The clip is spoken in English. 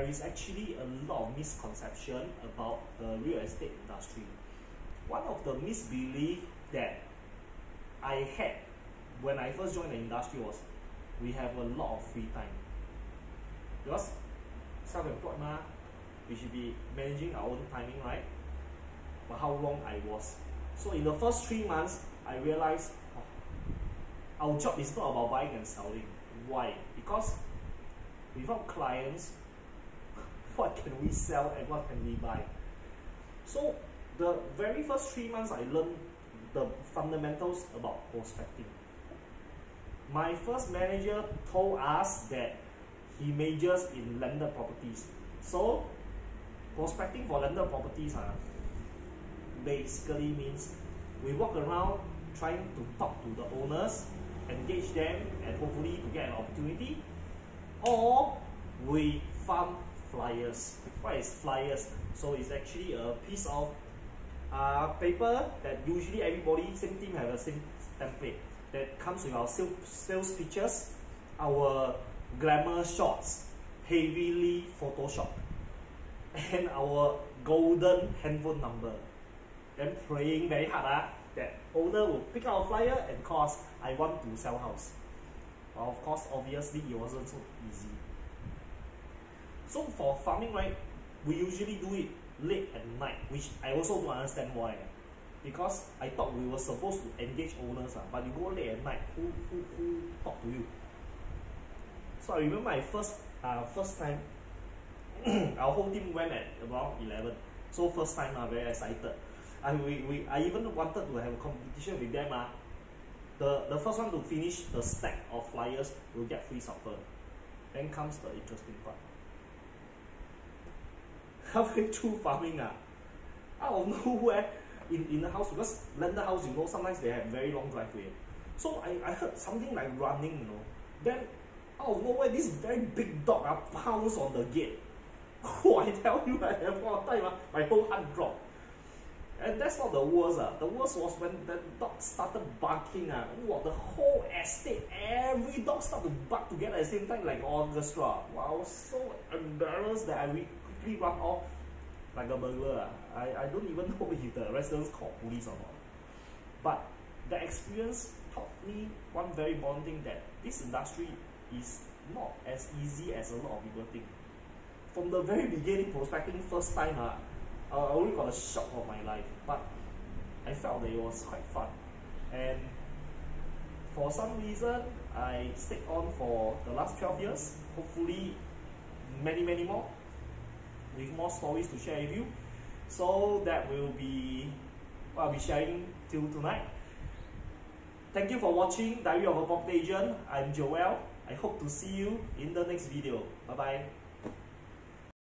there is actually a lot of misconception about the real estate industry. One of the misbelief that I had when I first joined the industry was we have a lot of free time. Because self-employed ma, we should be managing our own timing, right? But how wrong I was. So in the first three months, I realized oh, our job is not about buying and selling. Why? Because without clients, what can we sell and what can we buy? So the very first three months I learned the fundamentals about prospecting. My first manager told us that he majors in landed properties. So prospecting for landed properties uh, basically means we walk around trying to talk to the owners, engage them and hopefully to get an opportunity or we farm flyers. What is flyers? So it's actually a piece of uh, paper that usually everybody, same team have a same template that comes with our sales, pictures, our glamour shots, heavily photoshopped, and our golden handphone number. Then praying very hard uh, that owner will pick out a flyer and call us, I want to sell house. Of course, obviously it wasn't so easy. So for farming, right, we usually do it late at night, which I also don't understand why. Because I thought we were supposed to engage owners, uh, but you go late at night, who who who talk to you? So I remember my first uh, first time, our whole team went at around eleven. So first time, uh, very excited. And we, we I even wanted to have a competition with them. Uh. The the first one to finish the stack of flyers will get free supper. Then comes the interesting part halfway through farming ah, out of nowhere in, in the house because landed house you know sometimes they have very long driveway. So I, I heard something like running, you know. Then out of nowhere this very big dog ah, pounced on the gate. Oh, I tell you at that point of time, ah, my whole heart dropped. And that's not the worst. Uh. The worst was when the dog started barking. Uh. Wow, the whole estate, every dog started to bark together at the same time like orchestra. Wow, I was so embarrassed that I quickly run off like a burglar. Uh. I, I don't even know if the residents called police or not. But the experience taught me one very important thing that this industry is not as easy as a lot of people think. From the very beginning, prospecting first time, uh, I only got a shock of my life, but I felt that it was quite fun. And for some reason, I stayed on for the last 12 years, hopefully many, many more, with more stories to share with you. So that will be what I'll be sharing till tonight. Thank you for watching Diary of a Property Agent. I'm Jowell. I hope to see you in the next video. Bye-bye.